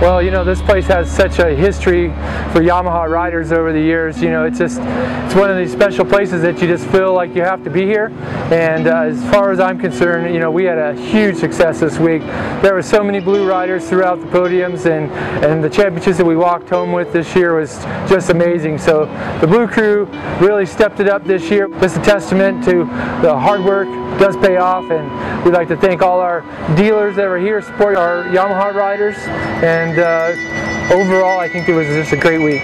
you know, this place has such a history for Yamaha riders over the years. You know, it's just, it's one of these special places that you just feel like you have to be here. And uh, as far as I'm concerned, you know, we had a huge success this week. There were so many blue riders throughout the podiums and, and the championships that we walked home with this year was just amazing. So the bLU cRU really stepped it up this year. Just a testament to the hard work does pay off and we'd like to thank all our dealers that are here supporting our Yamaha riders and uh, overall I think it was just a great week.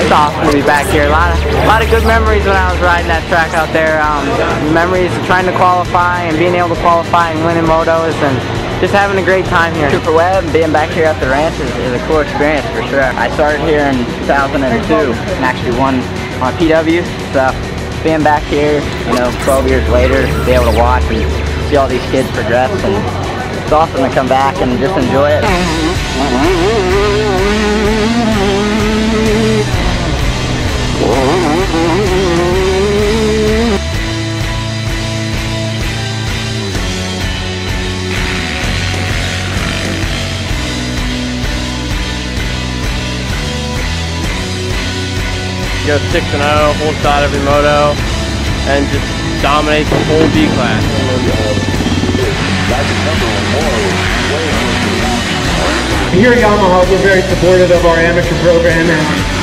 It's awesome to be back here. A lot of, a lot of good memories when I was riding that track out there. Um, memories of trying to qualify and being able to qualify and winning motos and just having a great time here. Cooper Webb, being back here at the ranch is, is a cool experience for sure. I started here in 2002 and actually won on PW. So being back here, you know, 12 years later, be able to watch and see all these kids progress. And it's awesome to come back and just enjoy it. Mm-hmm. Mm-hmm. Go 6 and 0, hold shot every moto, and just dominate the whole B class. Here at Yamaha, we're very supportive of our amateur program and